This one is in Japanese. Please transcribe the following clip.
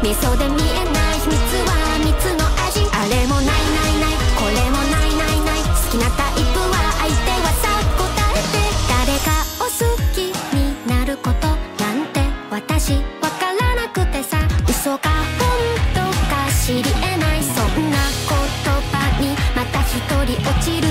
味噌で見えない秘密は蜜の味あれもないないないこれもないないない好きなタイプは相手はさ答えて誰かを好きになることなんて私わからなくてさ嘘か本当か知り得ないそんな言葉にまた一人落ちる